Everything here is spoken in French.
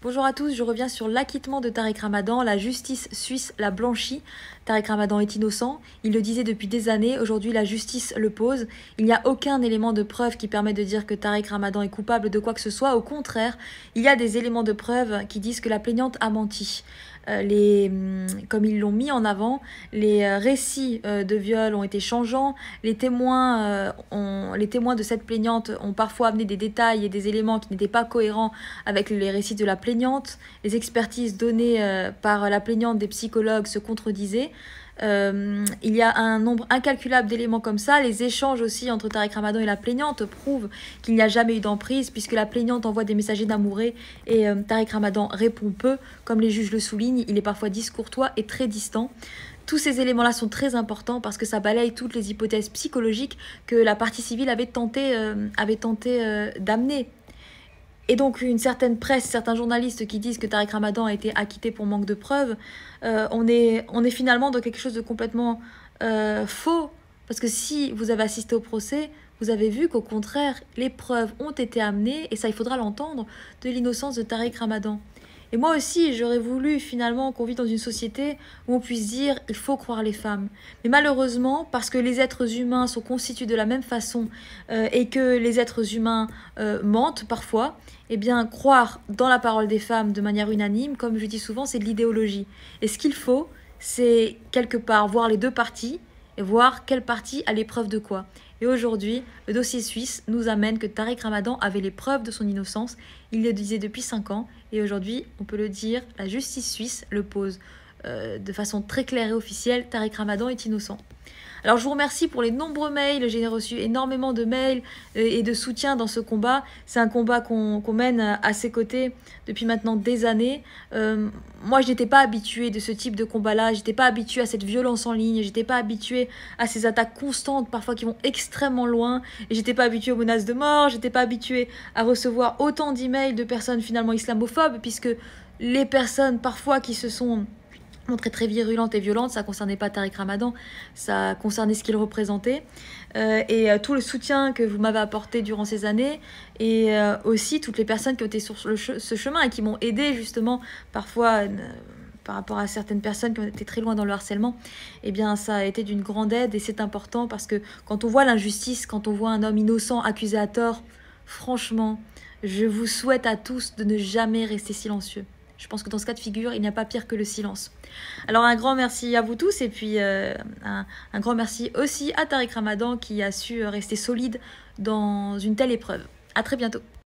Bonjour à tous, je reviens sur l'acquittement de Tariq Ramadan. La justice suisse l'a blanchi. Tariq Ramadan est innocent. Il le disait depuis des années. Aujourd'hui, la justice le pose. Il n'y a aucun élément de preuve qui permet de dire que Tariq Ramadan est coupable de quoi que ce soit. Au contraire, il y a des éléments de preuve qui disent que la plaignante a menti. Euh, les, hum, comme ils l'ont mis en avant, les euh, récits euh, de viol ont été changeants. Les témoins, ont, les témoins de cette plaignante ont parfois amené des détails et des éléments qui n'étaient pas cohérents avec les récits de la plaignante. Les expertises données par la plaignante des psychologues se contredisaient. Euh, il y a un nombre incalculable d'éléments comme ça. Les échanges aussi entre Tariq Ramadan et la plaignante prouvent qu'il n'y a jamais eu d'emprise puisque la plaignante envoie des messagers d'amoureux et euh, Tariq Ramadan répond peu. Comme les juges le soulignent, il est parfois discourtois et très distant. Tous ces éléments-là sont très importants parce que ça balaye toutes les hypothèses psychologiques que la partie civile avait tenté, avait tenté d'amener et donc une certaine presse, certains journalistes qui disent que Tariq Ramadan a été acquitté pour manque de preuves, euh, on, est, finalement dans quelque chose de complètement euh, faux. Parce que si vous avez assisté au procès, vous avez vu qu'au contraire, les preuves ont été amenées, et ça il faudra l'entendre, de l'innocence de Tariq Ramadan. Et moi aussi, j'aurais voulu finalement qu'on vit dans une société où on puisse dire il faut croire les femmes. Mais malheureusement, parce que les êtres humains sont constitués de la même façon euh, et que les êtres humains euh, mentent parfois, eh bien, croire dans la parole des femmes de manière unanime, comme je dis souvent, c'est de l'idéologie. Et ce qu'il faut, c'est quelque part voir les deux parties et voir quelle partie a l'épreuve de quoi. Et aujourd'hui, le dossier suisse nous amène que Tariq Ramadan avait les preuves de son innocence. Il le disait depuis 5 ans. Et aujourd'hui, on peut le dire, la justice suisse le pose euh, de façon très claire et officielle. Tariq Ramadan est innocent. Alors je vous remercie pour les nombreux mails, j'ai reçu énormément de mails euh, et de soutien dans ce combat. C'est un combat qu'on mène à ses côtés depuis maintenant des années. Euh, moi, je n'étais pas habituée de ce type de combat-là, j'étais pas habituée à cette violence en ligne, j'étais pas habituée à ces attaques constantes, parfois qui vont extrêmement loin, j'étais pas habituée aux menaces de mort, j'étais pas habituée à recevoir autant d'emails de personnes finalement islamophobes, puisque les personnes parfois qui se sont montrée très virulente et violente. Ça concernait pas Tariq Ramadan, ça concernait ce qu'il représentait. Euh, et euh, tout le soutien que vous m'avez apporté durant ces années, et euh, aussi toutes les personnes qui ont été sur ce chemin et qui m'ont aidé justement parfois par rapport à certaines personnes qui ont été très loin dans le harcèlement, eh bien ça a été d'une grande aide et c'est important parce que quand on voit l'injustice, quand on voit un homme innocent accusé à tort, franchement, je vous souhaite à tous de ne jamais rester silencieux. Je pense que dans ce cas de figure, il n'y a pas pire que le silence. Alors un grand merci à vous tous et puis euh, un, grand merci aussi à Tariq Ramadan qui a su rester solide dans une telle épreuve. À très bientôt.